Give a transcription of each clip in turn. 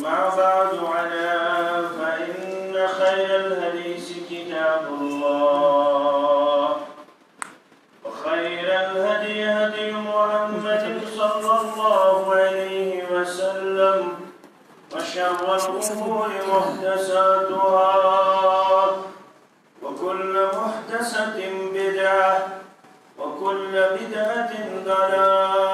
أما بعد على فإن خير الهديث كتاب الله. وخير الهدي هدي محمد صلى الله عليه وسلم. وشر الأمور محدثاتها. وكل محدثة بدعة. وكل بدعة ضلالة.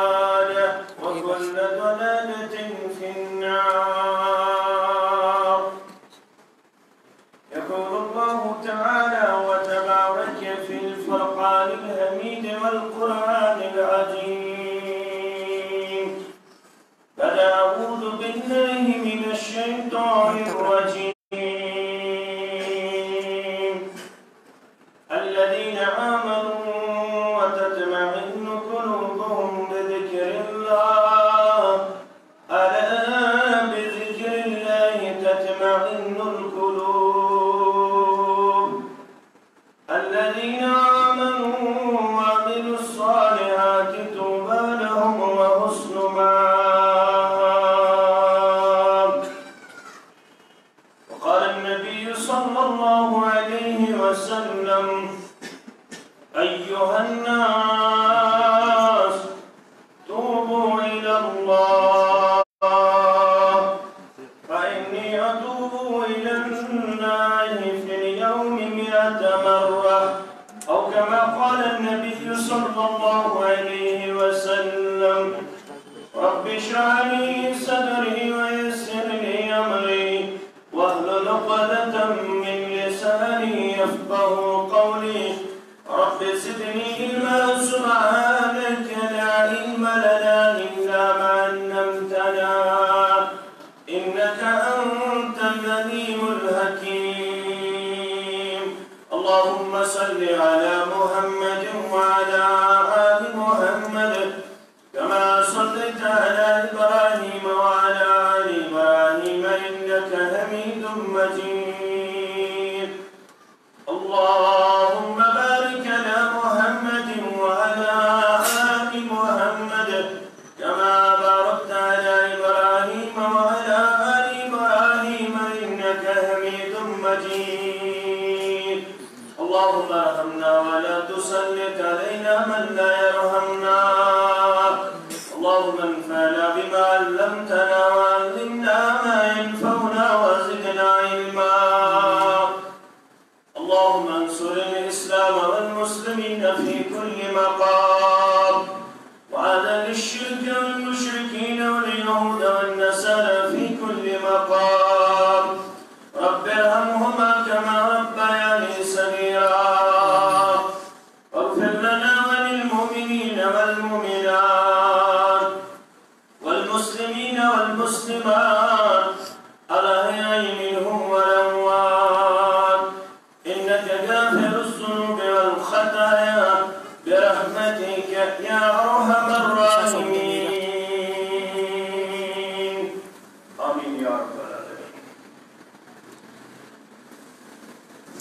اللهم صل على محمد وعلى آله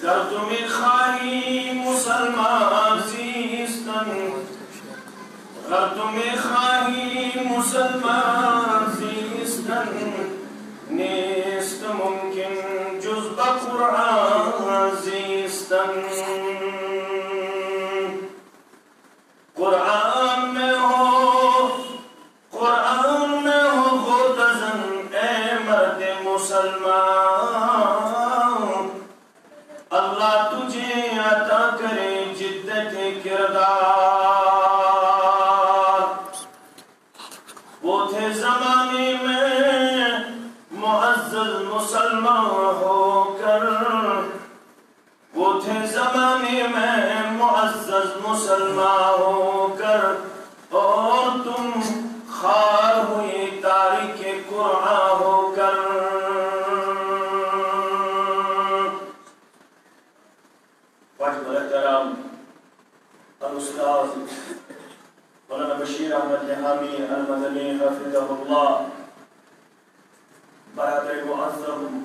گرد تمہیں خالی مسلمان زیستن. گرد میں مسلمان زیستن. احمد لحامی المدنی حفظه الله برادر معظم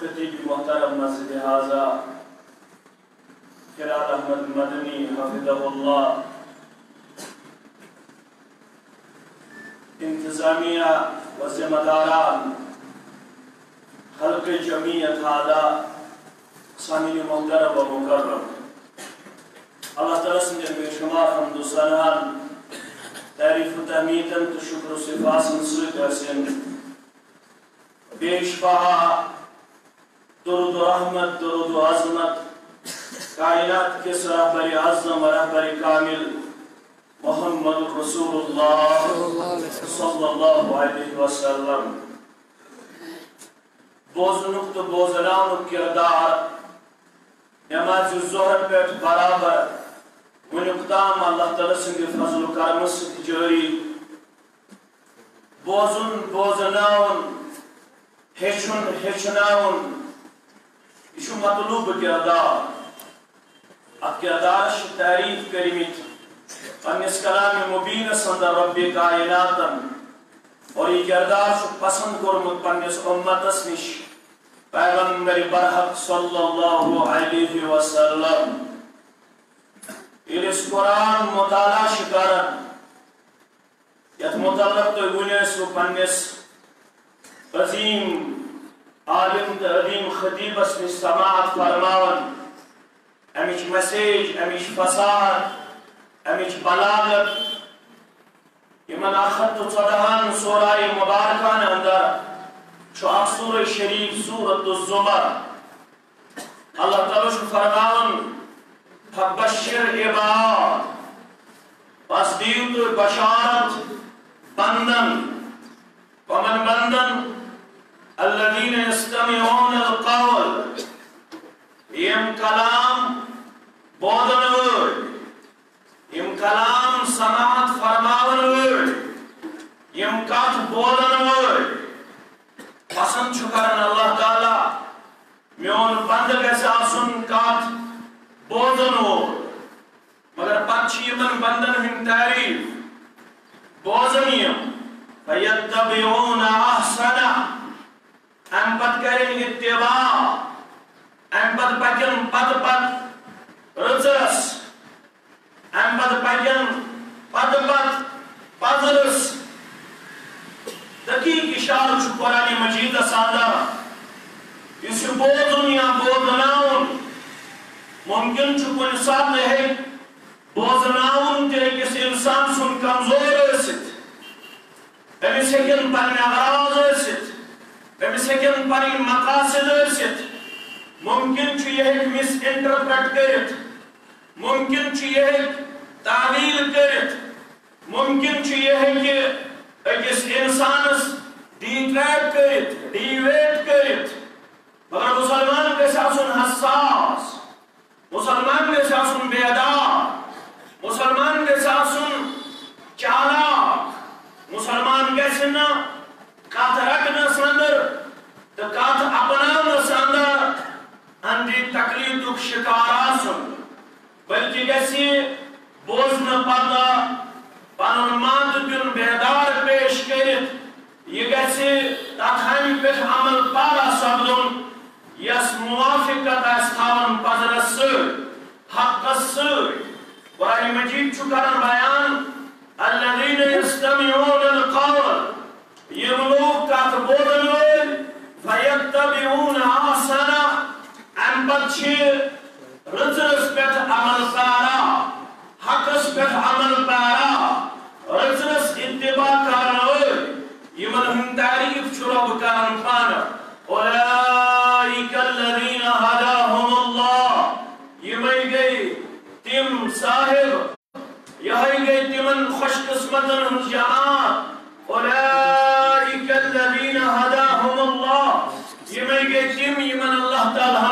خطیب محترم مسجد هذا خلال احمد مدنی حفظه الله انتظامیہ و ذمہ داران خلق جمعیت هذا سامین محترم و مکرم اللہ تعالیٰ سنجھے بے شمار حمد و سنان تعریف و تحمیدن تو شکر و صفاسن سوئت حسن بیش بہا درود و رحمت درود و عظمت کائنات کے رہبر اعظم و رہبر کامل محمد رسول اللہ صلی اللہ علیہ وسلم ونیک تام اللہ تعالیٰ سنگ فضل و کرم سک جاری بوزن بوزناون ہیچن ہیچناون یہ مطلوب کردار ات کردار تعریف کرمت پنس کلام مبین سندر رب کائناتن اور یہ کردار پسند کورمت پنس امتس نش پیغمبر برحق صلی اللہ علیہ وسلم اس قرآن مطالعہ شکارن یت متعلق تو ونیس و پنس عظیم عالم تو عظیم خطیبس نش سماعت فرماون امچ میسیج امچ فساد امچ بلاغت یمن اخت تو ژۄدہن سورائے مبارکان اندر چھو اک سورہ شریف سورت الزمر اللہ تعالیٰ چھو فرماون فبشر عباد پس دیو تو بشارت، بندن، ومن بندن؟ الذين يستمعون القول یم کلام بودن ورد یم کلام سماعت فرماون ورد یم کات بودن ورد پسند چھکرن اللہ تعالی، میون بند گژھِ آسُن کتھ بوزن وول مگر پتہٕ چھِ بندن ہٕنٛدۍ تعریٖف بوزن یِم فیتبعون احسنہ ام پت کرن اتباع ام پت پکن پت پت رزس ام پت پکن پت پت پزرس دقیق اشار چھ قرآن مجید ساندہ اس بوزن یا بوزناؤن ممکن چھ کن ساتھ ہے بوزناؤن تے کس انسان سن کمزور ٲسِتھ أمِس ہیٚکن پنٕنۍ اغراض ٲسِتھ أمِس ہیٚکن پنٕنۍ مقاصد ٲسِتھ ممکن چھُ یہِ ہیٚکہِ مِس انٹرپریٹ کٔرِتھ ممکن چھُ یہِ ہیٚکہِ تعویل کٔرِتھ ممکن چھُ یہِ ہیٚکہِ أکِس اِنسانس ڈیٹریٹ کٔرِتھ ڈیویٹ کٔرِتھ مگر مسلمان گژھِ آسُن حساس۔ مسلمان گژھِ آسُن بیدار مسلمان گژھِ آسُن چالاک، مسلمان گژھِ نہٕ کتھ رٹنس اندر تہٕ کتھ اپناونس اندر اندِ تقلیدُک شکار آسُن بلکہِ گژھِ بوزنہٕ پتہٕ پنن ماند دیُن بیدار پیش کٔرِتھ یہِ گژھِ تتھ ہمہِ عمل پارا سپدُن یس موافقت آسہِ تھاوان پزرس سۭتۍ حقس سۭتۍ مجید چھُ کران بیان الذين يستمعون القول یِم لوٗکھ کتھ بوزن وٲلۍ فیتبعون احسنہ امہِ پتہٕ چھِ رٕژرس پٮ۪ٹھ عمل پارا حقس پٮ۪ٹھ عمل پارا رٕژرس اتباع کرن وٲلۍ یِمن ہُنٛد تعریٖف چھُ رۄب کران پانہٕ اولئک الذین هداهم اللہ یمے گئی تم صاحب یہی گئی تمن الذین هداهم اللہ تعالی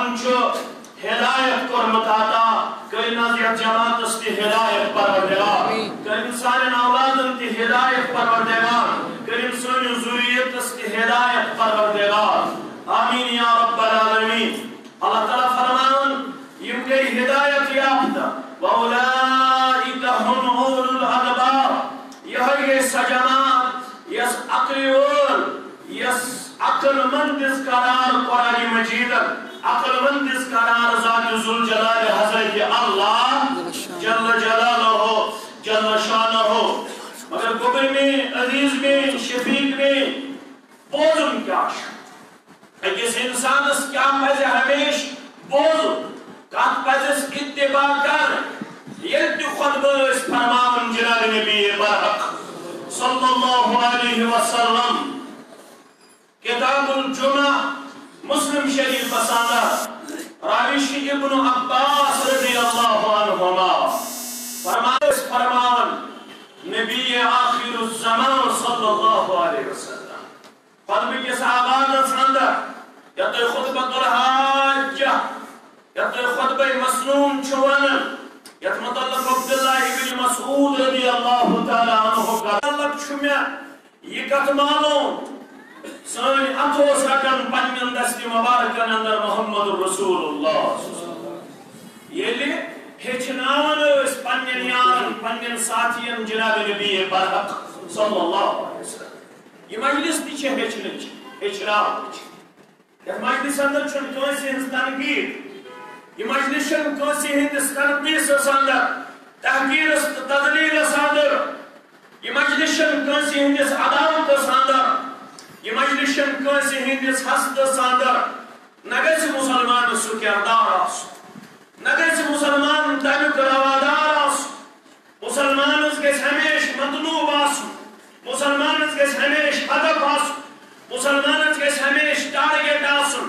ہدایت کرمت آتا کئی نازیت جماعت اس کی ہدایت پروردگار کئی انسان اولادن کی ہدایت پروردگار کئی انسان ذریت اس کی ہدایت پروردگار۔ آمین یا رب العالمین۔ اللہ تعالیٰ فرمان ہدایت یافتہ وَأُولَئِكَ هُمْ أُولُو الْأَلْبَابِ یہ یہ سجمات یس یس عقل مند اس قرار قرآن مجید عقل مند اس قرار ذات ذوالجلال حضرت اللہ جل جلالہ جل شانہ مگر گبر میں، عزیز میں، شفیق میں بوزن کیا اکس انسانس کیا پزِ ہمیش بوزن کت پزس اتباع کر یل تہ خطبہ اس فرماون جناب نبی برحق. صلی اللہ علیہ وسلم. کتاب الجمعہ مسلم شریف بساندہ راویش ابن عباس رضی اللہ عنہما. فرمان اس فرمان، نبی آخر الزمان صلی اللہ علیہ وسلم. خطبہ کس آغاز اندر یا تو خطبہ الحاجہ، یا تو خطبہ مسنون چھوانا یا تو مطلب عبداللہ ابن مسعود رضی اللہ تعالی عنہ کا مطلب چھمیا یہ کت معلوم سانی اتو سکن پنین دستی مبارکن اندر محمد رسول اللہ یلی ہچناون اس پنین یارن پنین ساتھین جناب نبی برحق صلی اللہ علیہ وسلم یہ مجلس تی چھے ہچنچ ہچناونچ یہ مجلس اندر چھن کنسی ہنس تنقید یہ مجلس چھن کنسی ہندس تنقیس اندر تحقیر اس تدلیل اس اندر یہ مجلس چھن کنسی ہندس عداوت اندر یہ مجلس چھن کنسی ہندس حسد اندر نگس مسلمان سو کردار آسو نگس مسلمان تمیک روادار آسو مسلمان اس کے ہمیش مطلوب آسو مسلمان اس کے ہمیش ہدف آسو مسلمان اس کے ہمیش ٹارگیٹ آسو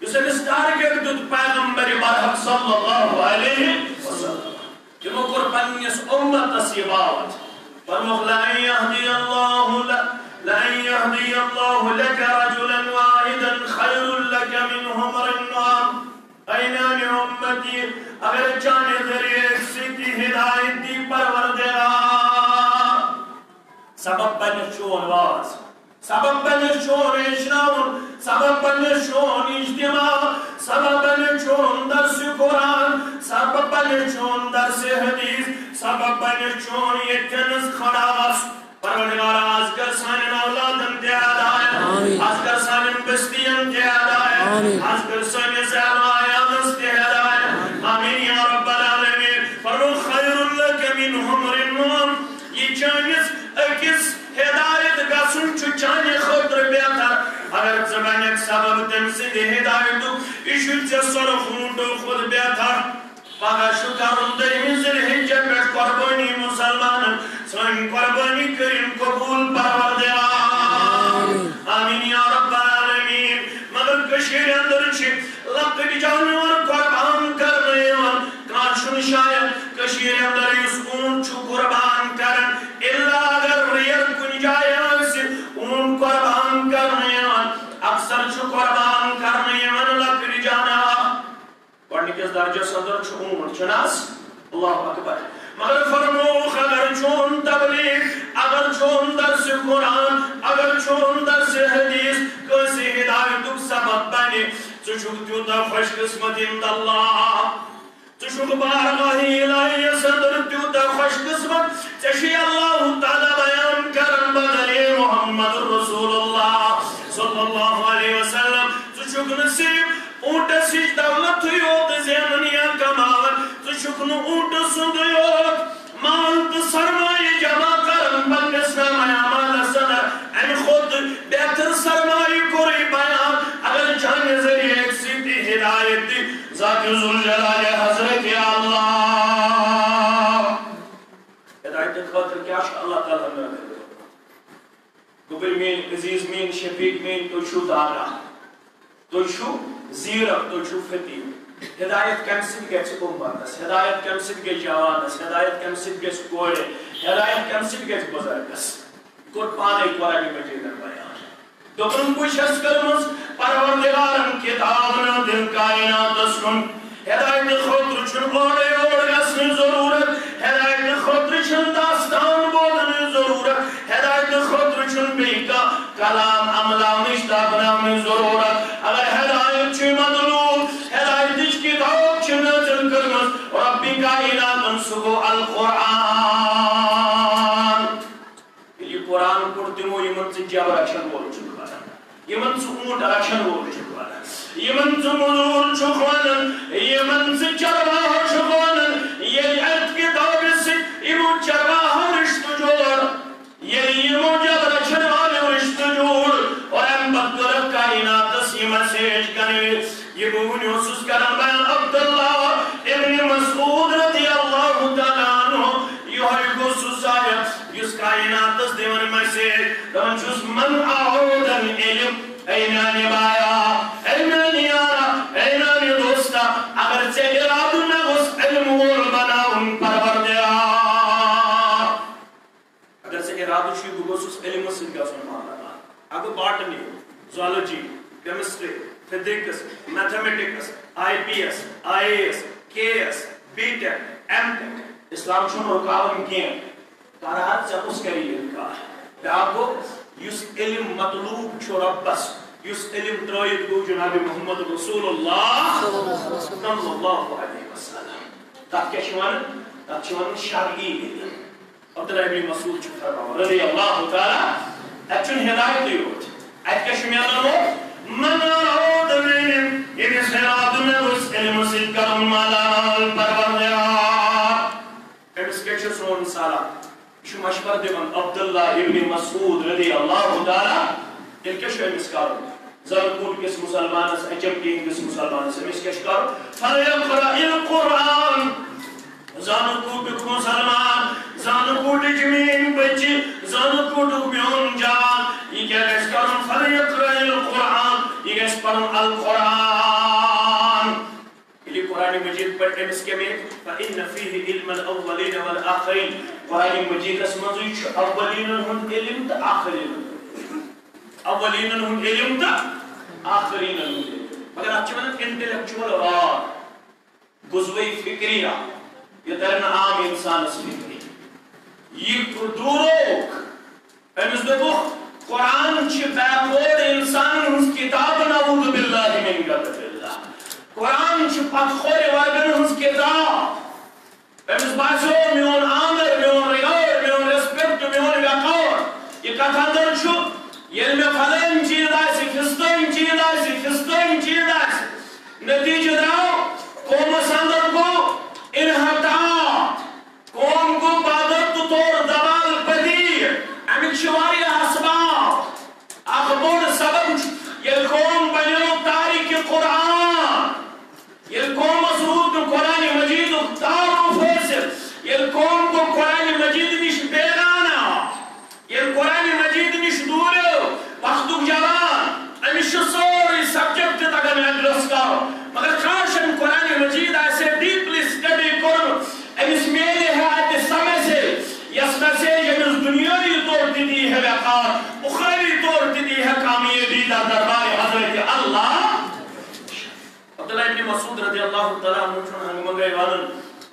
اس اس ٹارگیٹ دت پیغمبر برحق صلی اللہ علیہ وسلم جمع کر پنیس امت نصیبات فرمخ لئن یهدی اللہ لئن یهدی اللہ لک رجلا واحدا خیر لک من حمر النعام اینان امتی اگر چانے ذریعے سیدھی ہدایت دی پروردگار سبب بن شون واز سبب بن شون اشناون سبب بن شون اجتماع سبب بن شون درس قرآن. سبب بن شون درس حدیث. سبب بن شون یتنس خلاص پروردگار آز کر سانن اولادن تیاد آیا آز کر سانن بستین تیاد آیا آز کر سانن زیادہ دست تیاد آیا آمین یا رب العالمین. فرو خیر لک من حمر النوم. یہ چانس اکس ہدایت گسن چھ چانے خطر بیتر اگر زبانک سبب تم سے ہدایتو ایشو چھ سر خونٹو خود بیتر پاگا شکرم در منزل سن قربانی کریم قبول پروردگار۔ آمین یا رب العالمین۔ مگر کشیر اندر چھ۔ لقب جانور قربان کرنے ون کانشن شاید کشیر اندر اس اون چھ قربان کرن۔ اللہ اگر ریر کن جائے سے اون قربان کرنے ون اکثر چھ قربان کرنے ون لقب جانا گۄڈنِکِس درجس اندر چھُ اونٹ چھُناس اللہ اکبر مگر فرموخ اگر چون تبلیغ اگر چون درس قرآن اگر چون درس حدیث کسی ہدایتک سبب بنی ژٕ چھُکھ تیوٗتاہ خوش قسمت اند اللہ ژٕ چھُکھ بارگاہی الہی صدر تیوٗتاہ خوش قسمت ژےٚ چھُے اللہ تعالیٰ بیان کرن بدلے محمد رسول اللہ صلی اللہ علیہ وسلم ژٕ چھُکھ نہٕ صرف اونٹس ہچ دولت یوت زینن یا کماون اونٹ سند مال تو سرمایہ جمع کرن بلکہ سرمایہ مال صدر۔ ان خود بہتر سرمایہ کوری بیان۔ اگر جانے ذریعے ایک سیدھی ہدایت دی، ذات ذوالجلال حضرت اللہ۔ ہدایت خاطر کیا شاء اللہ تعالیٰ نے گبر مین عزیز مین شفیق مین تو شو دارا تو شو زیرک، تو چھو فتیو ہدایت کم سید گیس امتس ہدایت کم سید گیس جوانس ہدایت کم سید گیس کوڑے ہدایت کم سید گیس بزرگس کوٹ پانے قرآن مجید بیان۔ دوبرم پوچھس کرمز پروردگارم کتابنا دل کائنات اسکن ہدایت خطر چھن اوڑے اوڑ گسن ضرورت، ہدایت خطر چھن داستان بولن ضرورت۔ ہدایت خطر چھن بیکا کلام، عملہ مشتہ بنام ضرورت۔ اگر ہدایت گو القرآن۔ یہ قرآن پور تمو یمن سے جب رکشن وول چھک ونان یمن سے اونٹ رکشن وول چھک ونان یمن سے مزور چھک ونان یمن سے چرواہ چھک یہ عرد کے دور سے امو چرواہ رشت جوڑ۔ یہ امو جب رکشن والے رشت جوڑ۔ اور ام بدر کائنات سی مسیج کرے یہ بہن یوسس کرم بین کائنات اس دیون مسیج دون من اعودن علم اینانی بایا اینانی یارا اینانی دوستا اگر سے اراد نگوس علم وول بناون پروردیا اگر سے اراد شی گوسس علم سن مانا اگر botany zoology chemistry physics mathematics I P S I S K S B tech M tech اسلام چھن رکاون کین؟ قرات سے اس کری انکار بیاکو یس علم مطلوب چھو ربس، یس علم ترائید گو جناب محمد رسول اللہ صلی اللہ علیہ وسلم۔ تاک کیا شوان تاک شوان شرعی علم عبداللہ ابن مسعود چھو فرماؤ رضی اللہ تعالی اچھن ہدایت دیوت ات کیا شمیانا ہو من اعود مشور دیون عبداللہ ابن مسعود رضی اللہ تعالی تیل کیا چھ امس کرم زن کس مسلمان اس اچم کی کس مسلمان اس امس کیا چھ کرم فلیقرأ القرآن زن کوٹ مسلمان زن کوٹ جمین بچی زن کوٹ بیون جان. یہ کیا گیس کرم فلیقرأ القرآن یہ گیس پرم القرآن. قرآن مجید پر امس کے میں، فإن فيه علم الأولين والآخرين۔ قرآن مجید اس منزوی چھ اولین ہن علم تا آخرین۔ اولین ہن علم تا آخرین ہن مگر آپ چھ منت انٹلیکچوال رار گزوی فکریہ یہ درن عام انسان اس فکری یہ دوروک امس دبو قرآن چھ بیکورڈ انسان ہنس کتاب نعوذ باللہ من غضب قرآن چھ پتخور ورگن ہنس کتاب امس باسو میون آمر میون ریور میون ریسپیکٹ میون وقار یہ کتھ اندر یل میں فلن چیز آسی فستن چیز آسی فستن چیز آسی نتیجہ دراؤ قومس اندر کو انحطاط قوم کو بادر تو طور دبال پدیر امیک شواری اسباب اخبور سبب یہ قوم بنیو تاریخ قرآن یہ قوم مسعود قرآن مجید دار و فیصل یہ قوم کو قرآن مجید نش بیرانا یہ قرآن مجید نش دور وقت جوان امیش سوری سبجیکٹ تک میں ایڈریس کرو مگر کاشن قرآن مجید ایسے ڈیپلی سٹڈی کرو امیش میلے ہے آتے سمے سے یس میسیج امیش دنیاوی طور دیدی ہے وقار اخروی طور دیدی ہے کامیابی در دربار حضرت اللہ عبداللہ ابن مسعود رضی اللہ تعالیٰ عنہ چون ہنگ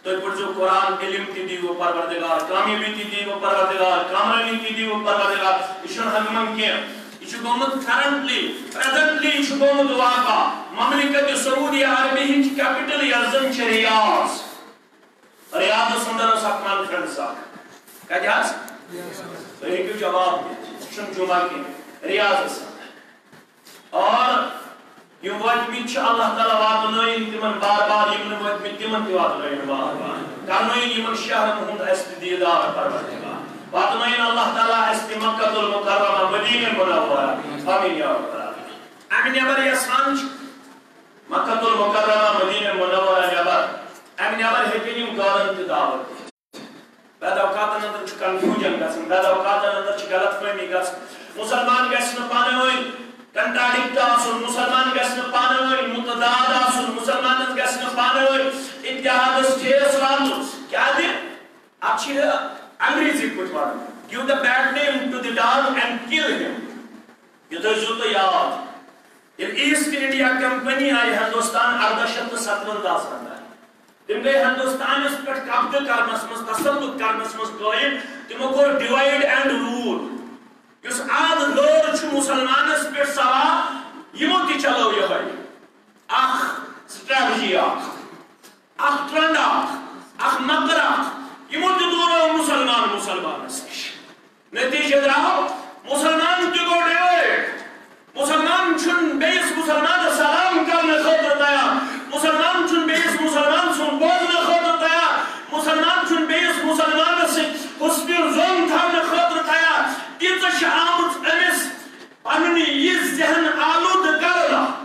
تو پر جو قرآن علم تی دی وہ پروردگار کامیابی تی دی وہ پروردگار کامرانی تی دی وہ پروردگار۔ اشن ہنگمنگ کیا اشو گومت کرنٹلی پریزنٹلی اشو گومت واقع۔ مملکت سعودی عربی ہنچ کیپٹل یزن چھ ریاض۔ ریاض سندر اس اکمان فرنڈ ساکھ کہا جہاز؟ تو ایک جواب دیا؟ شن جمعہ کی ریاض سندر۔ اور یم واتمت چھ اللہ تعالیٰ واتنائن تمن بار بار یم واتمت تمن تہ واتنائن بار بار کرنائن یمن شہرن ہند اس دیدار پروردگار واتنائن اللہ تعالیٰ اس مکہ المکرمہ مدینہ منورہ آمین یا رب العالمین امین نبر یسان مکہ المکرمہ مدینہ منورہ نبر امین نبر ہیکن یم گارن تہ دعوت بعد اوقات اندر چھ کنفیوژن گژھان بعد اوقات اندر چھ غلط فہمی گژھان مسلمان مسلمانن گژھن پانہٕ ؤنۍ اتحادس ٹھیس واتُن کیٛازِ اتھ چھِ انگریزی پٲٹھۍ ونان گیو the bad name to the dog and kill him. یہ تھٲیزیو تُہۍ یاد ییٚلہِ ایٖسٹ انڈیا کمپنی آیہِ ہندوستان اردہ شیٚتھ تہٕ ستوَنٛزاہس انٛدر تِم گٔے ہندوستانس پٮ۪ٹھ قبضہٕ کرنس منٛز تسلط کرنس منٛز قٲیِم تِمو کوٚر ڈِوایڈ اینڈ روٗل یس آد لور چھ مسلمانس پہ سوال یمو تی چلو یہ اخ strateji اخ اخ اخ مکر یمو تہ دور مسلمان مسلمانس نش نتیجہ درٛاو مسلمان تہِ گوٚو ڈِوایڈ مسلمان چھُنہٕ بیٚیِس مسلمانس سلام کرنہٕ خٲطرٕ تیار مسلمان چھُنہٕ بیٚیِس مسلمان سُنٛد بوزنہٕ خٲطرٕ تیار مسلمان چھُنہٕ بیٚیِس مسلمانس سۭتۍ حُسنہِ زوٚن تھاونہٕ خٲطرٕ تیار تیٖژاہ چھِ آمٕژ أمِس پنُن ذہن آلود کرنہٕ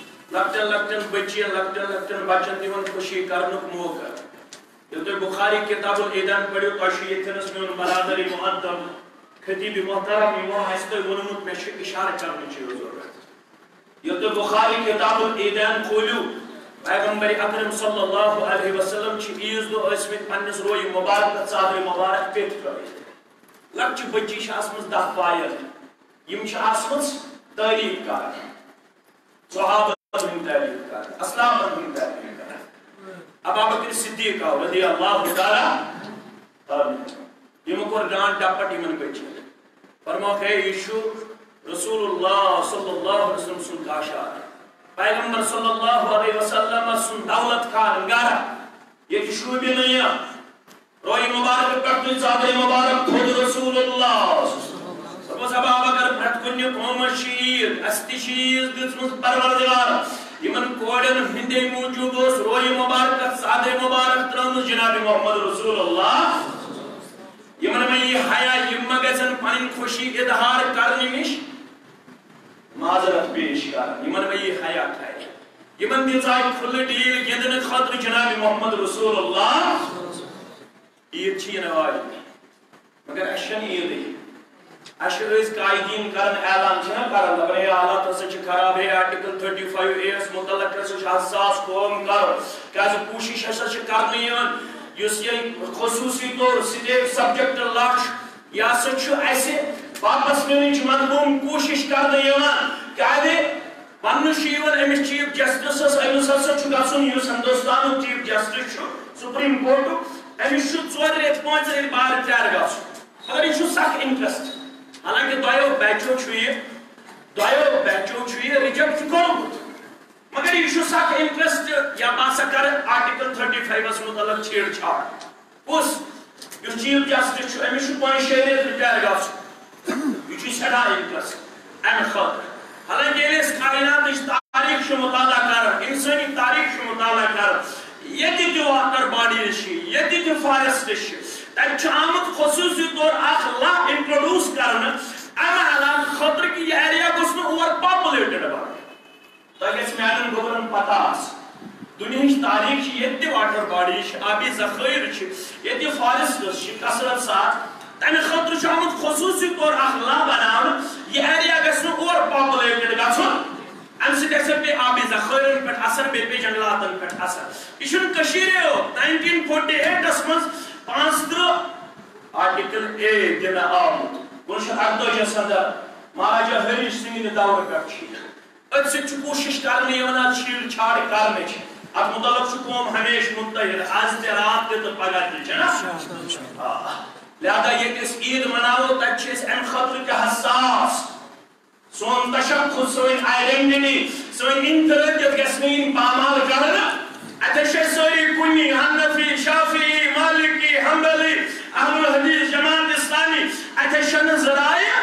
لۄکٹٮ۪ن لۄکٹٮ۪ن بچین لۄکٹٮ۪ن لۄکٹٮ۪ن بچن دِوان خوشی کرنُک موقع ییٚلہِ تُہۍ بخاری کِتاب العیدان پٔرِو تۄہہِ چھُ ییٚتھٮ۪نس میون برادری مُحدم خطیب محترم یِمو آسہِ تۄہہِ ووٚنمُت مےٚ چھُ اِشارٕ کرنٕچ ضروٗرت ییٚلہِ تُہۍ بخاری کِتاب العیدان کھوٗلِو۔ پیغمبر اکرم صلی اللہ علیہ وسلم چھ عیز دو ٲسمٕتۍ پننِس روی مبارک ژادرِ مبارک پیٚٹھ ترٲوِتھ لۄکچہِ بچی چھِ آسمٕژ دہ پایل یِم چھِ آسمٕژ تعریٖف کران صحابن ہٕنٛدۍ تعریٖف کران اسلامن ابا بکر صدیق رضی اللہ تعالیٰ یِمو کوٚر ڈانٹ ڈپٹ یِمن بچن فرموکھ ہے یہِ چھُ رسول اللہ صلی اللہ علیہ وسلم سُنٛد کاشار پیغمبر صلی اللہ علیہ وسلم سن دولت خان گارا یہ شوبی نہیں روئی مبارک پر پرتوی صادر مبارک خود رسول اللہ صلی اللہ علیہ وسلم سبس ابا بکر پرت کنی قوم شیر استی شیز دسمس پروردگار یمن کوڑن ہندے موجود اس روئی مبارک صادر مبارک ترمز جناب محمد رسول اللہ یمن میں یہ حیاء یم گژھن پنن خوشی اظہار کرنی نش معذرت پیش کر یمن میں یہ حیات ہے یمن دی زائد کھل ڈیل گندن خاطر جناب محمد رسول اللہ عید چھ نواز مگر اشن عید اش اس قائدین کرن اعلان چھنا کرن حالات ہسا چھ خراب ہے آرٹیکل 35 اے اس متعلق ہسا چھ حساس قوم کیازِ کوشش ہسا چھ کرنی یس یہ خصوصی طور سٹیٹ سبجیکٹ یہ ہسا چھ واپس کرنے چھُ یِوان أمِس چیف جسٹسس أمِس ہسا چھُ گژھُن یُس چیف جسٹس چھُ سپریم کورٹُک أمِس چھُ ژورِ پانٛژِ بار تیار گژھُن مگر یہِ چھُ سخ انٹرسٹ حالانکہِ دۄیو بیچو چھُ یہِ دۄیو بیچو چھُ یہِ رِجیکٹ کوٚرمُت مگر یہِ چھُ سخ انٹرسٹ یا بہٕ ہسا کرٕ آرٹِکل تھٔٹی فایوس متعلق چھیڑ چھاڑ۔ کُس یُس چیف جسٹس چھُ أمِس چھُ پانٛژھ شیٚے رٮ۪تھ رِٹایر گژھُن یہ چھ سٹھا انٹرسٹ امہ خاطر حالانکہ ییٚلہِ أسۍ کائناتٕچ تاریخ چھِ مطالعہ کران انسٲنی تاریخ چھِ مطالعہ کران ییٚتہِ تہِ واٹر باڈیٖز چھِ ییٚتہِ تہِ فارسٹ چھِ تتہِ چھُ آمُت خصوٗصی طور اکھ لا انٹروڈیوس کرنہٕ امہِ علاوٕ خٲطرٕ کہِ یہِ ایریا گوٚژھ نہٕ اور پاپولیٹڈ بنُن تۄہہِ گژھِ میانٮ۪ن گوبرن پتہ آسٕنۍ دُنہِچ تاریخ چھِ ییٚتہِ تہِ واٹر باڈیٖز چھِ آبی ذخٲیر چھِ ییٚتہِ فارسٹٕس چھِ کثرت سان تمہ خاطر چھ آمت خصوصی طور اخ لا بناون یہ ایریا گژھِ نہٕ اور پاپولیٹڈ گژھُن امہ سۭتۍ گژھِ بیٚیہِ آبی ذخٲیرن پٮ۪ٹھ اثر بیٚیہِ پیٚیہِ جنگلاتن پٮ۪ٹھ اثر۔ یہ چھُنہٕ کٔشیٖرے یوت ناینٹیٖن فورٹی ایٹس منٛز۔ آرٹِکل اے دِنہٕ آمُت کُنوُہ شیٚتھ اَرتٲجِیَس انٛدر مہاراجا ہریش سٕنٛدِ دورٕ أتھۍ سۭتۍ چھُ کوٗشِش کرنہٕ یِوان چھیڑ چھاڑ کرنٕچ اتھ متعلق چھُ قوم ہمیشہ متحد آز تہِ رات تہِ تہٕ پگاہ تہِ چھُنہ لہذا یہ اس عید مناو اس ام خطر کے حساس. سون تشخص سون آئیڈینٹی سون انترنیت گسنین پامال کرنا. أتشسري كني هنفي شافعي مالكي حنبلي أهل الحديث جماعة إسلامي أتشن زرايا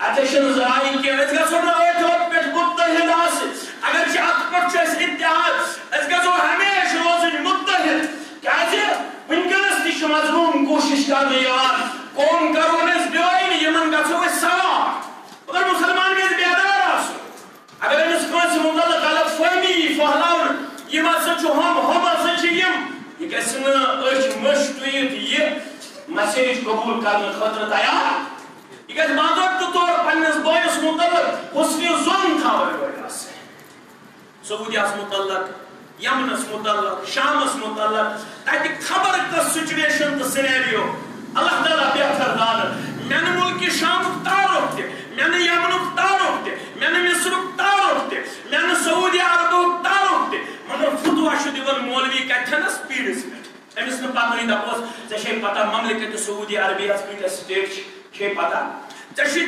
أتشن زرايا كي أتكسرنا أتوب متطهد آسي أگر چه أتبر چه اتحاد أتكسر هميش روزن متطهد كازي وينكنس تش مظلوم کوشش کرده یار قوم کرونس بیاین یمن گسو سوا مگر مسلمان میز بیدار آسو اگر انس کنس مندل غلط فهمی فهلاون. یِم ہسا چھُ ہم ہم ہسا چھِ یِم یہِ گژھِ نہٕ أچھ مسیج قبوٗل کرنہٕ خٲطرٕ تیار یہِ گژھِ باضٲبطہٕ طور پننِس بٲیِس مُتعلق حُسنہِ ظن تھاوٕنۍ وٲلۍ آسٕنۍ یمنس متعلق شامس متعلق تتہ خبر کس سچویشن تو سینیریو اللہ تعالیٰ بہتر دان ملک شام تعارف تہ یمن چھنا سپیڈس میں امس نہ پتہ نہیں دپوس ژے چھے پتہ مملکت سعودی عربیہ ہس کۭتیاہ سٹیٹ چھِ چھے پتہ ژے چھے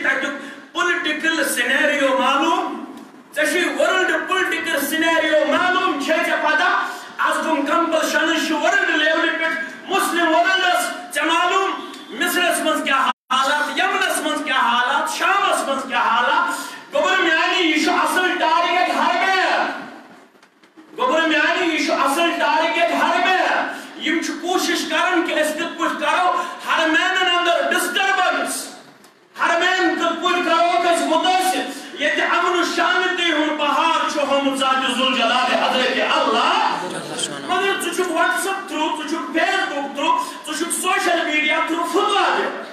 پولیٹیکل پُلٹِکل معلوم ژے ورلڈ پولیٹیکل سِنیریو معلوم چھے ژے پتہ از کم کمپلشنز چھِ ورلڈ لیول پٮ۪ٹھ مسلم ورلڈس ژے معلوم مصرس منٛز کیا حالات یمنس منٛز کیا حالات شامس منٛز کیا حالات گوبر میانی یہِ اصل اَصٕل ہر گوٚبر گوبر میانی چھُ اصل ٹارگٮ۪ٹ یم چھ کوشش کرن کہ اس کت پٹ کرو۔ حرمین اندر ڈسٹربنس حرمین کت پٹ کرو کہ متاثر یہ امن و شانتی ہوں بہار چھو، ہم ذات ذل جلال حضرت اللہ۔ مگر ژٕ چھُکھ واٹس اپ تھرو ژٕ چھُکھ فیس بک تھرو ژٕ چھُکھ سوشل میڈیا تھرو فتوا دِوان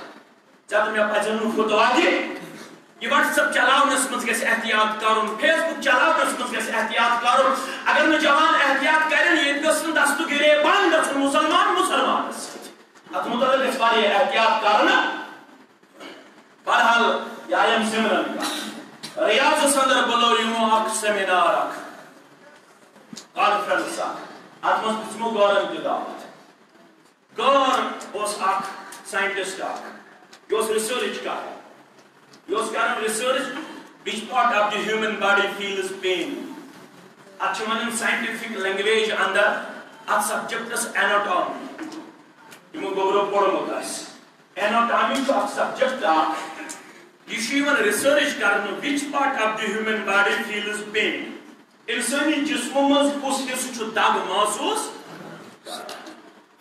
ژےٚ مےٚ پَزن نہٕ فتوا دِنۍ یہ واٹس اپ چلاونس مز گژھِ احتیاط کرُن فیس بک چلاونس مز گژھِ احتیاط کرُن اگر نہٕ جوان احتیاط کرن ییٚتہِ گٔژھ نہٕ دستہٕ گِرے بنٛد گژھُن مُسلمان مُسلمانس سۭتۍ مطلب اتھ متعلق گژھِ واریاہ احتیاط کرنہٕ بہرحال، یہ آیم سمرن ریاضس اندر بلو یمو اکھ سیمینار اکھ کانفرنس اکھ اتھ مز دِژمو گورن تہِ دعوت۔ گور اوس اکھ ساینٹسٹ اکھ یہ اوس ریسرچ کران یوس کران research which part of the human body feels pain. اتھ چھِ ونان لینگویج اندر اتھ سبجیکٹس ایناٹامی یمو گوبرو پوڑمُت آسہِ ایناٹامی چھُ اکھ سبجیکٹ اکھ یہ ریسرچ کرنہٕ which part of the human body feels pain. انسٲنی جسمو منٛز کُس حصہٕ دگ محسوٗس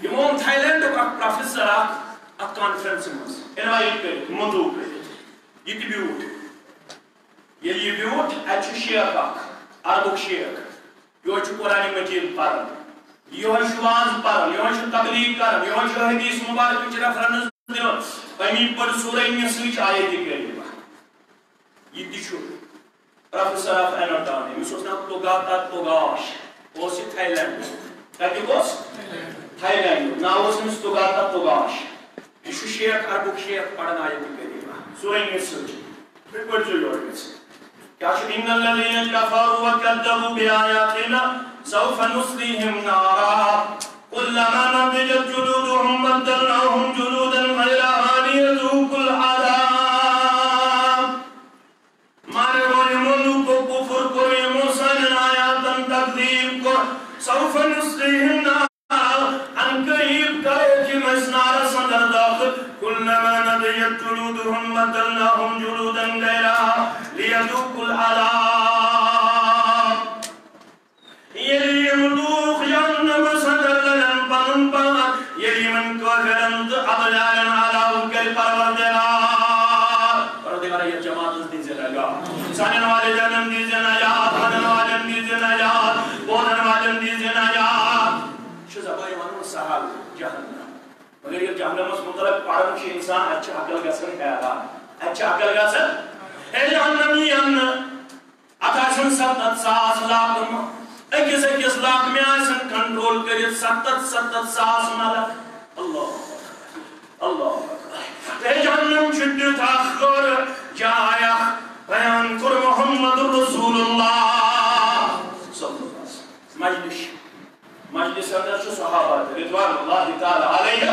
یِمو اوٚن تھاے پروفیسر اکھ اتھ کانفرنسہِ منٛز اِنوایٹ کٔرِتھ مدعو یہ تہِ بیوٗٹھ ییٚلہِ یہِ بیوٗٹھ اَتہِ چھُ شیخ اکھ عربُک شیخ یہوے چھُ قرآنِ مجیٖد پران یہوے چھُ واز پران یہوے چھُ تبلیغ کران یہوے چھُ حدیث مبارکٕچ ریفرنس دِوان امی پٔر سورہ نسٕچ آیت کٔرِتھ یہِ تہِ چھُ پروفیسر آف ایناٹامی أمِس اوس ناو توگاتا توگاش اوس یہِ تھاے لینڈ کتیُک اوس تھاے لینڈُک ناو اوس أمِس توگاتا توگاش یہِ چھُ شیخ عربُک شیخ پران آیت کٔرِتھ سورة النسل بكل جلور كاشف إن الذين كفروا وكذبوا بآياتنا سوف نصليهم نارا۔ كلما نضجت جلودهم، بدلناهم جلودا غيرها ليذوقوا العذاب جلودهم بدلناهم جلودا غيرها ليذوقوا العذاب. يلي يملوك جهنم صدر لن بنن بان يلي من كافرن أبلالا على وكل پروردگار. پروردگار یہ جماعت دی زنایا سانن والے جنم دی زنایا آنن والے دی زنایا بودن والے دی زنایا شو زبائی ونو سہل جہنم. مگر یہ جہنم اس پڑھن چھ انسان اچھا عقل گسن خیالات اچھا عقل گسن اے جہنمی ان اتا اتھاشن ستت ساس لاکم اکس اکس لاک میں آسن کنٹرول کریت ستت ستت ساس ملک اللہ۔ اللہ۔ اے جہنم چھٹی تاخر جایا بیان کر محمد رسول اللہ۔ صلی اللہ علیہ وسلم۔ مجلس۔ مجلس اندر چھو صحابہ رضوان اللہ تعالی علیہ۔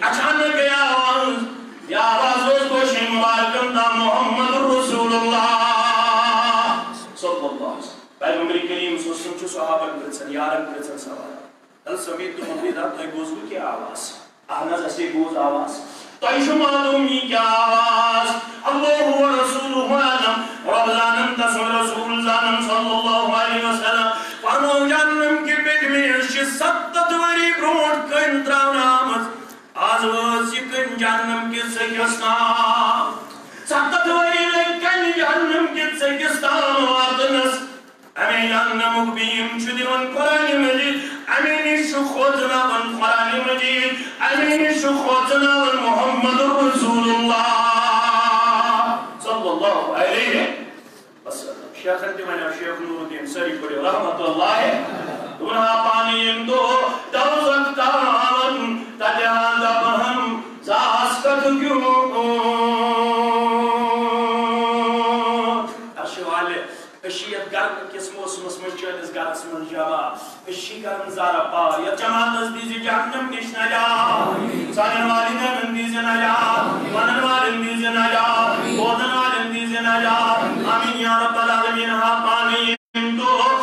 اچانک گیا آواز یا آواز اس کو شمبارکم دا محمد رسول اللہ۔ صلی اللہ علیہ وسلم۔ پیغمبر کریم صلی اللہ علیہ وسلم چھو صحابہ کرسن یارن کرسن سوال۔ ال سمید تو ممیدہ تو ایک گوزگو کیا آواز؟ آناز ایسے گوز آواز۔ تو ایشو معلوم ہی کیا آواز؟ اللہ و رسول علم رب زانم تسم رسول زانم صلی اللہ علیہ وسلم۔ فرمو جانم کی پیٹ ستت وری کن تراؤن آز کی ستت وری کی واتنس قرآن مجید قرآن مجید محمد رسول اللہ صلی اللہ علیہ وسلم شیخ انتمانی شیخ نور الدین سری پڑی رحمت اللہ دنہا پانی اندو دوزک تاون تجہاں دبہم زاسکت کیوں؟ عرش والے اشیت گرم کس موسمس من چٲنِس گرس منٛز جمع أشی کرن زارا پار یتھ جماعتس دیزِ جہنم نش نجات سانٮ۪ن والدینن دیزِ نجات ونن والٮ۪ن دیزِ نجات بوزن والٮ۪ن دیزِ نجات آمین یا رب العالمین ہا پانی تو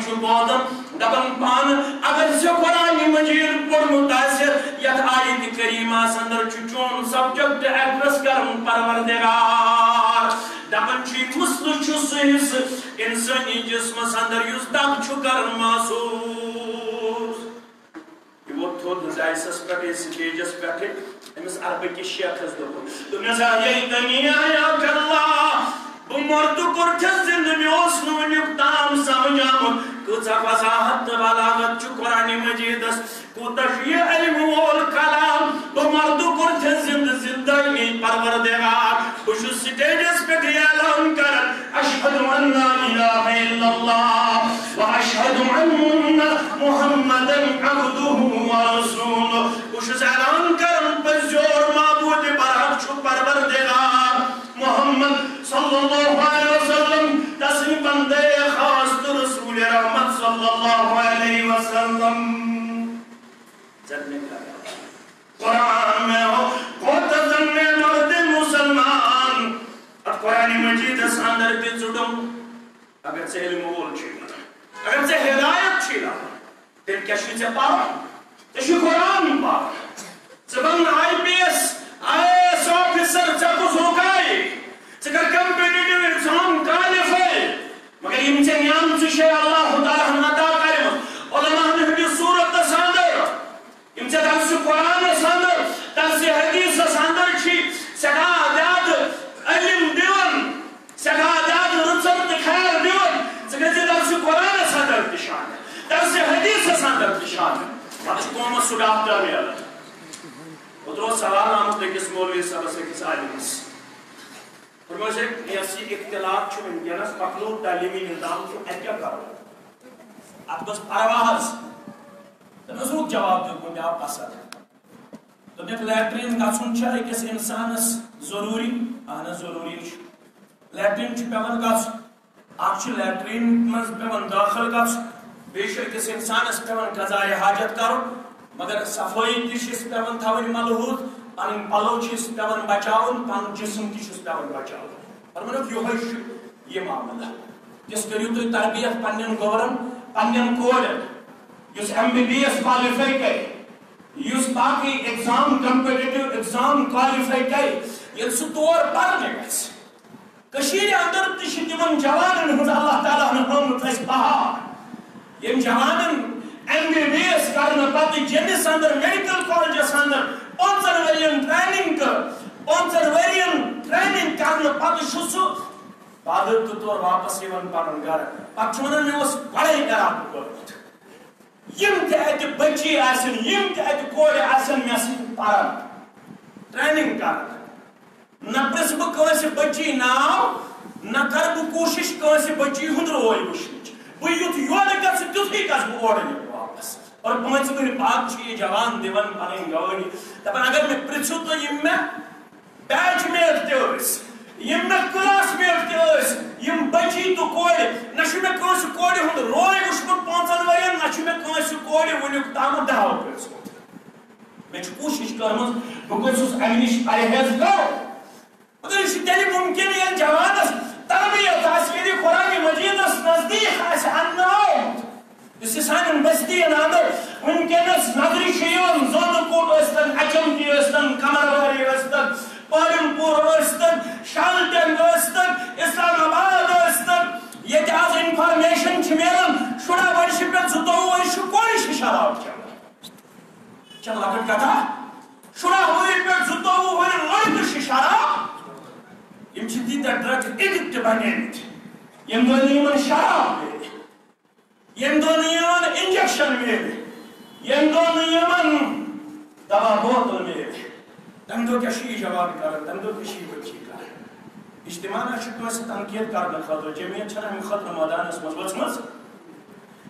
حساس یہ چھُ دپن پان اگر ژےٚ قرآن مجید پوٚرمُت آسہِ یتھ آیت کریمہ اندر چون سبجیکٹ ایڈرس کرُن پروردگار. دپن چھُ یہِ مسلہٕ چھُ سُہ حصہٕ انسٲنی جسمس اندر یُس دم چھُ محسوس. یہ ووت تھوٚد زایسس پٮ۪ٹھ سٹیجس پٮ۪ٹھ أمِس عربٕکِس شیخس دوٚپُن دوٚپنس ہے دنیا یا اللہ مردٕ کوٚرتھس زِندٕ مےٚ اوس تام سمجھ آمُت کۭژاہ وضاحت بلاغت چھُ قرآنِ مجیدس کوٗتاہ چھُ یہِ علمہِ وول کلام بہٕ مردٕ کوٚرتھس زِندٕ زندگی پروردگار بہٕ چھُس سٹیجس پٮ۪ٹھ اعلان کران اشہد ان لا الہ الا اللہ واشہد ان محمدن عبدہ ورسولہ بہٕ چھُس اعلان کران پٔزیور معبوٗدِ برحق چھُ پروردگار محمد اللہ علیہ وسلم تسمی بندے خاص رسول رحمت صلی اللہ علیہ وسلم زدنے کا قرآن میں ہو خود زننے مرد مسلمان اب قرآن مجید ساندر کی چڑم اگر سے علم وول چھیلا اگر سے ہدایت چھیلا پھر کیا شیئے پاو تشی قرآن پاو زبان I P S I S officer چکو سوکائی ژٕ کمپیٹیٹو ایگزام کالفائی مگر یم ژےٚ نیامژٕ چھے اللہ تعالیٰ ہن عطا کٔرمٕژ علماہن ہٕنٛدِس صوٗرتس انٛدر یم ژےٚ درسہِ قرآنس انٛدر درسہِ حدیثس انٛدر چھی سٮ۪ٹھاہ زیادٕ علم دِوان سٮ۪ٹھاہ زیادٕ رٕژر تہٕ خیر دِوان ژٕ گژھِ درسہِ قرآنس انٛدر تہِ شامل درسہِ حدیثس انٛدر تہِ شامل پتہٕ چھُ قومس سُہ ڈاکٹر میلان اوترٕ اوس سوال آمُت أکِس مولوی صٲبس أکِس عالمس فرمایا سے ایسی اختلاف چھو ونکینس مخلوق تعلیمی نظام چھو ات کیا کرو ات بس پرواز۔ تمس روک جواب دیو کو مےٚ پسند دوٚپنکھ لیٹرین گژھُن چھا أکِس اِنسانس ضروٗری اہن حظ ضروٗری چھُ لیٹرین چھُ پیوان گژھُن اکھ چھُ لیٹرین منٛز پیوان دٲخل گژھُن بیٚیہِ چھُ أکِس اِنسانس پیوان قضایہِ حاجت کرُن مگر صفٲیی تہِ چھِس پیوان تھاوٕنۍ ملحوٗظ پن پلو چھس پیوان بچاون، پن جسم تہ چھس پیوان بچاون۔ فرمانک یہ یہ معاملہ۔ جس کریو تھی تربیت پنن گورن پنن کورن یس M B B S qualify کرے یس باقی ایگزام کمپیٹیٹو ایگزام کوالیفائی کرے یل سہ تور پرنے گژھِ کشیر اندر تہ چھ تمن جوانن ہنز اللہ تعالیٰ ہن ہمت اس بہار یم جوانن ایم بی بی ایس کرنے پتہ جنس اندر میڈیکل کالجس اندر پانچن ورین ٹریننگ کر۔ پانچن ورین ٹریننگ کرنے پتہ چھ سہ پادر تو طور واپس یوان پنن گھر پتہ چھ ونان مےٚ اوس بڑے ارادٕ کوٚرمُت یم تہِ اتہِ بچی آسن یم تہِ اتہِ کورِ آسن مےٚ سۭتۍ پران ٹریننگ کران نہ پرژھ بہٕ کٲنٛسہِ بچی ناو نہ کر بہٕ کوٗشش کٲنٛسہِ بچی ہُنٛد روے وٕچھنٕچ بہٕ یُتھ یورٕ گژھٕ تیُتھُے گژھٕ بہٕ اورٕ یِتھ واپس اور پانٛژِ وٕہٕرۍ بعد چھُ یہِ جوان دِوان پنٕنۍ گوٲہی دپان اگر مےٚ پرژھِو تُہۍ یِم مےٚ بیچ میٹ تہِ ٲسۍ یم مےٚ کلاس میٹ تہِ ٲسۍ یم بچی تہٕ کورِ نہ چھُ مےٚ کٲنٛسہِ کورِ ہُنٛد روے وٕچھمُت پانٛژن ؤرین نہ چھُ مےٚ کٲنٛسہِ کورِ وٕنیُک تامتھ دعوٕ پرژھمُت مےٚ چھِ کوٗشش کٔرمٕژ بہٕ گوٚژھُس امہِ نِش پرہیز کرو مگر یہ چھُ تیٚلہِ مُمکِن ییٚلہِ جوانس تربیت آسہِ ییٚلہِ قرآنِ مجیدس نزدیٖک آسہِ اننہٕ آمُت یُس یہِ سانٮ۪ن بستین انٛدر وٕنکٮ۪نس نظرِ چھُ یِوان زوٚنہٕ کوٹ ٲسۍتن اچمتی ٲسۍتن کمرواری ٲسۍتن پالن پور ٲستن شالٹن ٲستن اسلام آباد ٲستن ییٚتہِ آز اِنفارمیشن چھِ میلان شُراہ ؤرشہِ پٮ۪ٹھ زٕتووُہ ؤرۍ چھُ کورِ چھِ شراب چٮ۪وان چھےٚ لۄکٕٹ کَتھا شُراہ ؤری پٮ۪ٹھ زٕتووُہ ؤری لٔڑکہٕ چھِ شراب؟ یِم چھِ تیٖتیٛاہ ڈرٛگ اِڈِکٹ بَنیمٕتۍ ییٚمہِ دۄہ نہٕ یِمَن شراب میلہِ ییٚمہِ دۄہ نہٕ یِمَن اِنجَکشَن میلہِ ییٚمہِ دۄہ نہٕ یِمَن دَوا بوتل میلہِ تم کشی جواب کر تم دو کشی بچی کر اجتماع چھ کٲنٛسہِ تنقید کرنہٕ خٲطرٕ جمعیت چھنہٕ امہِ خٲطرٕ مٲدانس منٛز ؤژمٕژ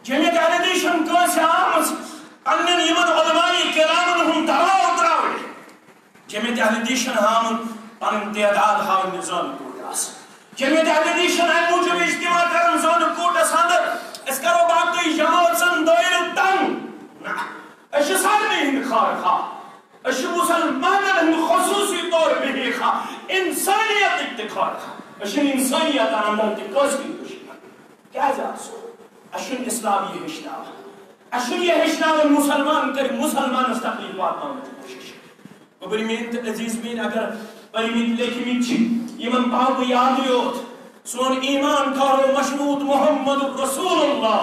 جمعیت اہلدی چھنہٕ کٲنٛسہِ آمٕژ پننٮ۪ن یِمن علمائی کرامن ہُنٛد دباو تراوٕنۍ جمعیت اہلدی چھنہٕ ہاوُن پنٕنۍ تعداد ہاوٕنۍ نہٕ زٲنہٕ کوٗٹس جمعیت اہلدی چھنہٕ امہِ موٗجوٗب اجتماع کرن کران زٲنہٕ کوٗٹس انٛدر أسۍ کرو باقٕے جمٲژن دٲیرٕ تنگ نہ أسۍ چھِ سارنٕے ہٕنٛدۍ خٲر خواہ أسۍ چھِ مسلمانن ہٕنٛدۍ طور بِہی خواہ انسانیتٕکۍ تہِ خٲر خواہ أسۍ چھِنہٕ انسانیتن انٛدر تہِ کٲنٛسہِ دُشمن کیٛازِ آسو اَسہِ چھُنہٕ اسلام یہِ ہیٚچھناوان اَسہِ چھُنہٕ یہِ ہیٚچھناوان مُسلمان کٔرِ مُسلمانس تکلیٖف واتناونٕچ کوٗشِش گوٚبٕرۍ میٲنۍ تہٕ عزیٖز میٲنۍ اگر پٔرمٕتۍ لیکھمٕتۍ چھِ یِمن پاو بہٕ یادٕے یوت سون ایمان کارو مشروط محمد رسول اللہ۔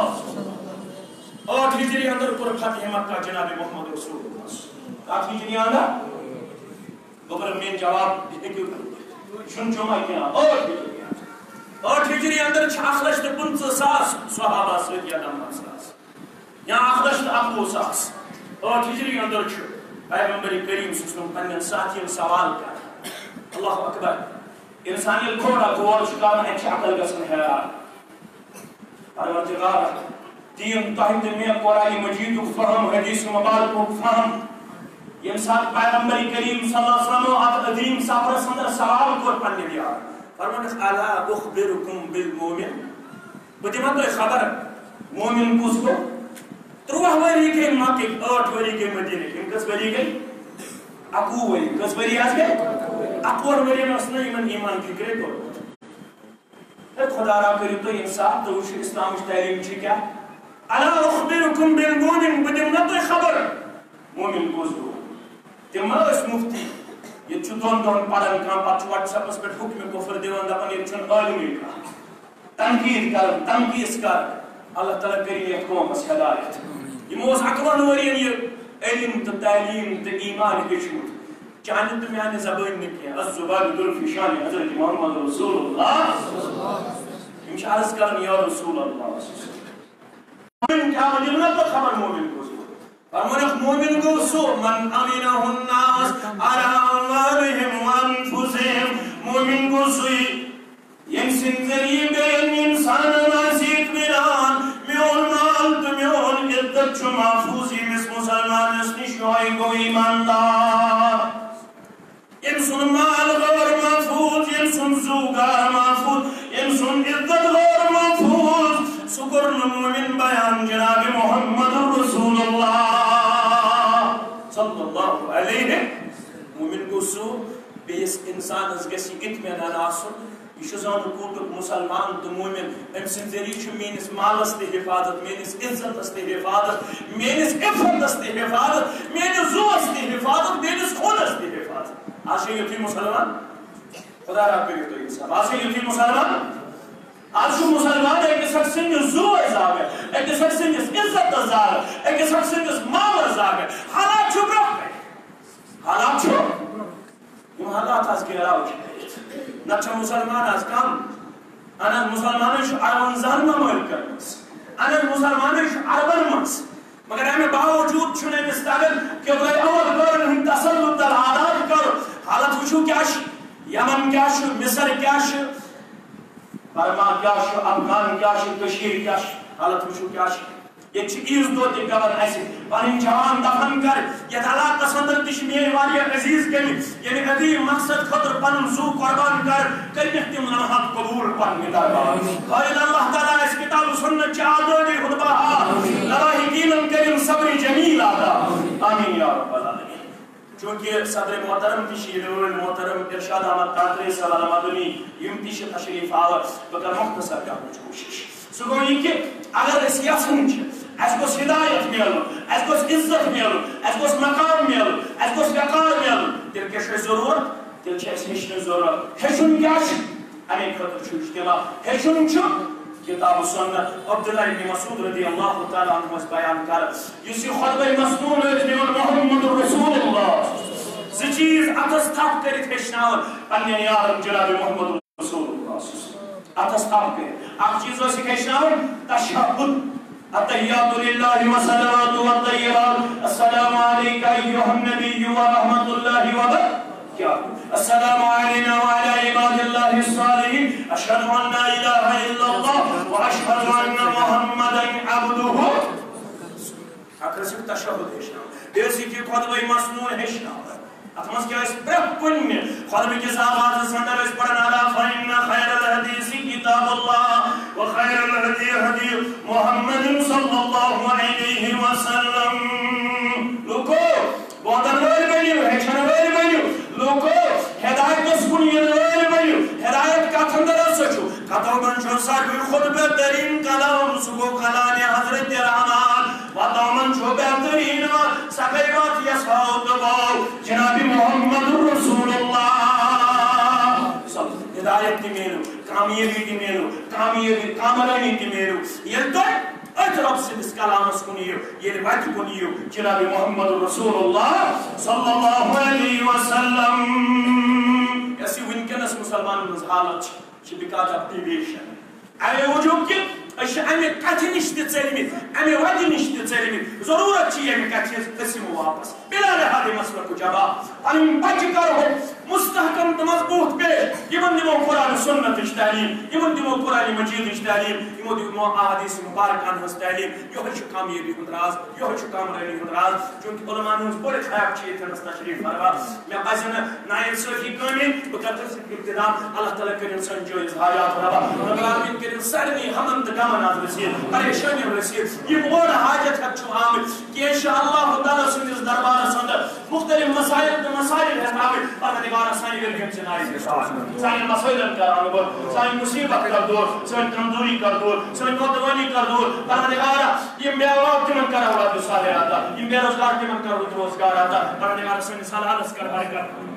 ٲٹھ ہجری اندر کوٚر فتح مکہ جناب محمد رسول اللہ۔ ٲٹھ ہجری اندر گوٚبر میٲنۍ جواب ہیٚکِو چھُنہٕ جمعہ کینٛہہ ٲٹھ ہجری ٲٹھ ہجری اندر چھِ اکھ لچھ تہٕ پٕنٛژٕ ساس، صحابہ سۭتۍ یا نمتھ ساس۔ یا اکھ لچھ تہٕ اکوُہ ساس۔ ٲٹھ ہجری اندر چھُ پیغمبر کریم سُسلم پننٮ۪ن ساتھین سوال کران اللہ اکبر۔ انسان ییٚلہِ تھوڑا غور چھُ کران اَتہِ چھِ عقل گژھان حیران پروردگار دین تۄہہِ تہٕ مےٚ قرآنِ مجیدُک فہم، حدیث مبارکُک فہم۔ ییٚمہِ ساتہٕ پیغمبر کریم صلی اللہ علیہ وسلم اتھ عظیٖم سفرس اندر سوال کوٚر پننہِ یار فرمانس الا اخبركم بالمؤمن؟ بہٕ دِمہٕ تۄہہِ خبر مومن یعنی کُس گوٚو ترٛوہ ؤری گٔے مکٕکۍ ٲٹھ ؤری گٔے مدیٖنٕکۍ یِم کٔژ ؤری گٔے اکوُہ ؤری کٔژ ؤری حظ گٔے اکوُہن ؤرین اوس نہٕ یِمن ایمان فکرے کوٚرمُت ہے خدا را کٔرِو تُہۍ اِنصاف تہٕ وٕچھِو اِسلامٕچ تعلیٖم چھِ کیٛاہ الا اخبركم بالمؤمن؟ بہٕ دِمہٕ نا خبر مومن کُس گوٚو تِم ما ٲسۍ مُفتی ییٚتہِ چھُ دۄن دۄہن پران کانٛہہ ایپس پٮ۪ٹھ حُکمہِ کُفر دِوان دپان ییٚتہِ چھُنہٕ عٲلمٕے کانٛہہ تنقیٖد کران تنقیٖس کر اللہ تعالیٰ کٔرِنۍ یتھ قومس ہدایت یِمو اوس اکوُہن ؤرین یہِ علم تہٕ تعلیٖم تہٕ ایمان ہیٚچھمُت چانہِ تہٕ میانہِ زبٲنۍ نہٕ کینٛہہ از زُبان دُلفی شانہِ حضرت محمد رسول اللہ یِم چھِ عرض کران یا رسول اللہ مومن کیٛاہ ؤنِو نا پتہٕ خبر مومن کُس گوٚو مومن گوٚو سُہ من امینہ الناس علی اموالہم وانفسہم مومن گوٚو سُے ییٚمہِ سٕنٛدِ ذٔریعہٕ بیٚیَن اِنسانن آسہِ میون مال تہٕ میون عزت چھُ محفوظ ییٚمِس مُسلمانس نِش یہوے گوٚو ایماندار. ییٚمہِ سُنٛد مال غٲر محفوظ ییٚمہِ سُنٛد زُو گار محفوظ. یس بیٚیِس اِنسانس گژھِ اطمینان آسُن یہ زان کوٹک مسلمان تو مومن، ام سن ذریعہ چھ میانس مالس تہ حفاظت میانس عزتس تہ حفاظت میانس عفتس تہ حفاظت میانس زوس تہ حفاظت میانس خونس تہ حفاظت. آج یتھی مسلمان؟ خدا را کریو تو انسان. آج یتھی مسلمان؟ آج مسلمان، ایک سک سنجس زو زاگ ایک سک سنجس عزت زاگ ایک سک سنجس مال زاگ حالات چھو برو؟ حالات چھو یم حالات آج کے علاوہ نتہ مسلمان آز کم انا مسلمان اروانزہن ممالک کرمس انا مسلمان عربن مس مگر امہ باوجود چھن امس تگن کہ بھائی اول گورن ہند تسلط در آداد کر حالت وچھو کیا یمن کیا مصر کیا برما کیا افغان کیا کشیر کیا حالت وچھو کیا یہ عیز دہ تہ پیوان اس پن جوان دفن کر۔ یت علاقس اندر تہ میری واریاہ عزیز گمت یعنی عظیم مقصد خاطر پن زو قربان کر۔ کرنک تم لمحات قبول پنہ دربار خیر اللہ تعالی اس کتاب سنت چ آزادی ہند بہا لواہی دین کریم صبر جمیل ادا آمین۔ یا رب العالمین۔ چونکہ صدر محترم تشی نور محترم ارشاد احمد قادری صلی اللہ علیہ وسلم یم تشی تشریف آور بکر مختصر کرنچ کوشش۔ سو گو یہ کہ اگر اس یسن اس گوس ہدایت میلن اس گوس عزت میلن اس گوس مقام میلن اس گوس وقار میلن تیل کیا ضرورت تیل اس ہیچن ضرورت ہیچن کیا امی خطر چھ اجتماع ہیچن چھ کتاب سنت عبداللہ ابن مسعود رضی اللہ تعالیٰ عنہ اس بیان کر یسی خطبہ مسنون اس دیون محمد رسول اللہ زی چیز اتس تھپ کرت ہشناون پنن یارم جناب محمد رسول اللہ اتس تھپ کرت اخ چیز اس ہشناون تشہد التحيات لله والصلوات والطيبات السلام عليك ايها النبي ورحمه الله وبركاته السلام علينا وعلى عباد الله الصالحين أشهد أن لا إله إلا الله وأشهد أن محمدا عبده أكرسك تشهد هشنا بيسي خطبة مسنون هشنا اتمنى کیا اس پر برب كن خطبة كي ساغات سندر اس پر نالا فإن خیر الحديث کتاب اللہ وخير الهدي هدي محمد صلی اللہ ہدایت میلو کامیابی دی میلو کامیابی کاملانی دی میلو یہ تو ات رب سندس کلامس کنیو یہ وقت کنیو جناب محمد رسول اللہ صلی اللہ علیہ وسلم یسی ونکنس مسلمان مز حالت چھ بیکاز آف اش امی کتھ نش تہ ژلمت امی وتہ نش تہ ضرورت چھ امی کتھ تسم واپس بلا لحاظ مسئلہ کو جواب پنن بچہ کرو مستحکم مضبوط پیش یمن دمو قرآن سنت تعلیم یمن دمو قرآن مجید تعلیم یمو دمو احادیث مبارکان ہنس تعلیم یہ چھ کامیابی ہند راز یہ چھ کامرانی ہند راز چونکہ علماء ہنس بڑے خیاب چھ یہ تشریف فرما میں پزن نائن صوفی کامی بہ سے ابتدا اللہ تعالی کرن سن جو حاجات ربا رب العالمین کرن سارنی تہ غمن رسید پریشانی رسید یہ بڑا حاجت ہے چھ آمد کہ انشاءاللہ تعالی سندس دربار سند مختلف مسائل مسائل ہے آمد پروردگار سانی ورگم چنائی کے ساتھ سانی مسائلن کر بر سانی مصیبت کر دور سانی ترمدوری کر دور سانی نوتوانی کر دور پروردگارا یہ میواب تمن کر اولاد صالح آتا یہ بے روزگار تمن کر روزگار آتا پروردگارا سانی سالانس کر برکت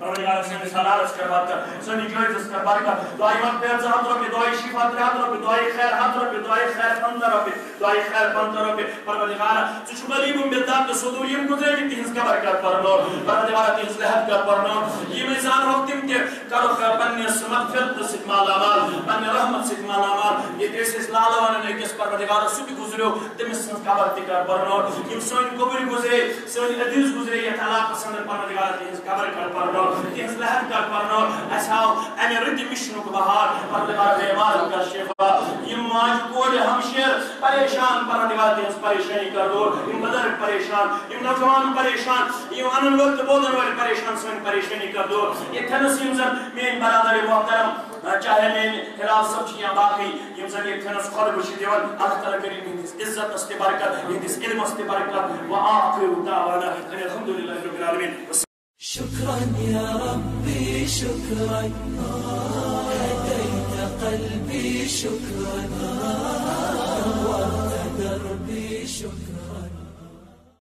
پروردگار کر سن کر دعائی وقت دعائی شفا دعائی خیر دعائی خیر دعائی خیر پروردگار سچ ملیبم صدور یم گزرے کا برکت پرنو پروردگار لحد پرنو یہ میزان کرو خیر آمال رحمت آمال یہ تیس اس لالوان نے کس پروردگار گزرے تم اس پرنو یم قبر گزرے عدیز گزرے یہ پسند پروردگار پرنو تہنز لحد کر پرنو اساو امی رد مشنک بہار پروردگار دیمال کر شفا یم ماج کول ہمشیر پریشان پروردگار تہنز پریشانی کر دور یم بدر پریشان یم نوجوان پریشان یم انن وقت بودن والے پریشان سوین پریشانی کر دور یہ تھنس یم زن مین برادر محترم چاہے مین حراس سب چیاں باقی یم زن یہ تھنس خود بشی دیوان اللہ تعالیٰ کریم ہندس عزت است برکت ہندس علم است برکت و آخر دعوانا الحمدللہ رب العالمین شكرا يا ربي شكرا. هديت قلبي شكرا. نورت دربي شكرا.